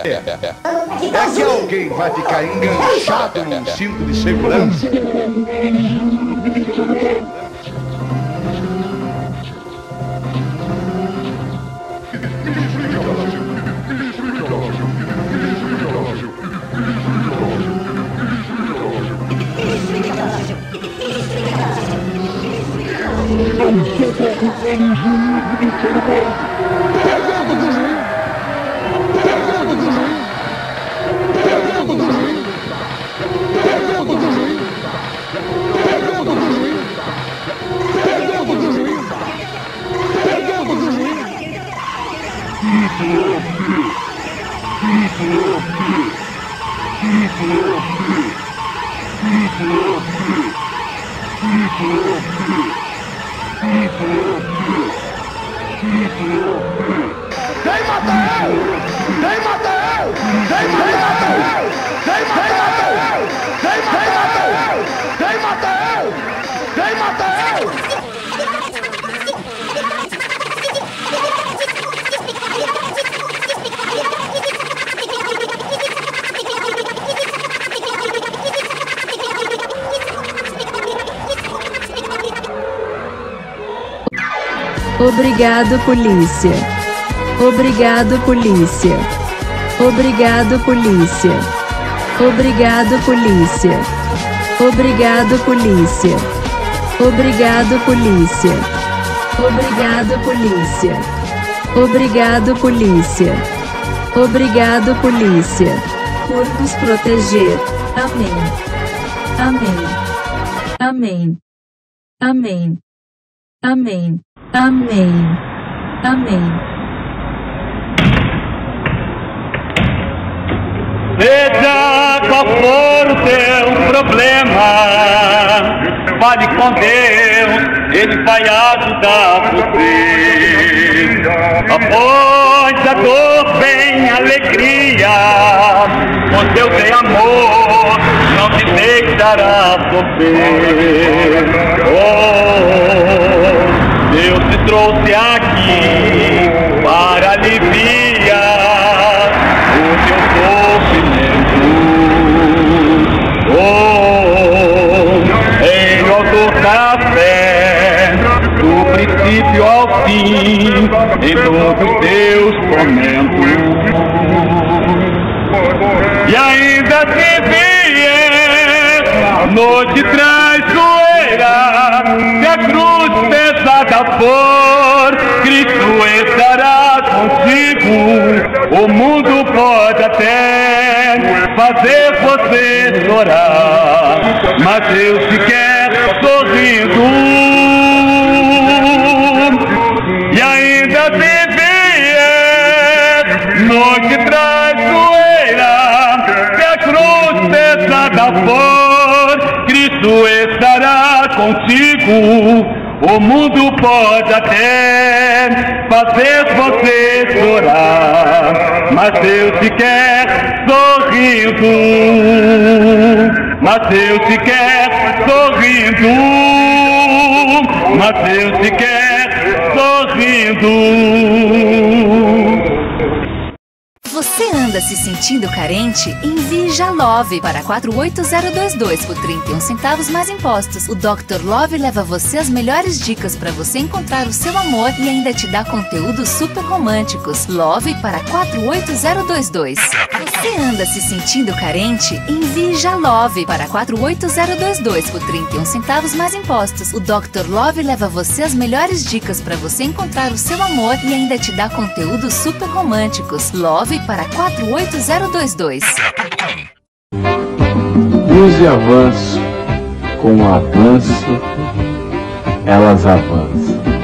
É que alguém vai ficar enganchado num cinto de segurança? Vem matar eu! Vem matar eu! Vem matar eu! Obrigado, polícia. Obrigado, polícia. Obrigado, polícia. Obrigado, polícia. Obrigado, polícia. Obrigado, polícia. Obrigado, polícia. Obrigado, polícia. Obrigado, polícia. Por nos proteger. Amém. Amém. Amém. Amém. Amém. Amém. Amém. Seja qual for o teu problema, fale com Deus, Ele vai ajudar você. Após a dor vem alegria, com Deus tem amor, não te deixará sofrer. Oh, Deus te trouxe aqui para aliviar o teu sofrimento. Oh, em autor da fé, do princípio ao fim, em todos os teus momentos. E ainda se vier noite traiçoeira, for, Cristo estará contigo. O mundo pode até fazer você chorar, mas Deus te quer sorrindo. E ainda se vier noite traiçoeira, se a cruz pesada for, Cristo estará contigo. O mundo pode até fazer você chorar, mas Deus te quer sorrindo. Mas Deus te quer sorrindo. Mas Deus te se sentindo carente? Envie já Love para 48022 por 31 centavos mais impostos. O Dr. Love leva você as melhores dicas para você encontrar o seu amor e ainda te dá conteúdos super românticos. Love para 48022. Você anda se sentindo carente? Envie já Love para 48022 por 31 centavos mais impostos. O Dr. Love leva você as melhores dicas para você encontrar o seu amor e ainda te dá conteúdos super românticos. Love para 48022. Luz e avanço, com o avanço, elas avançam.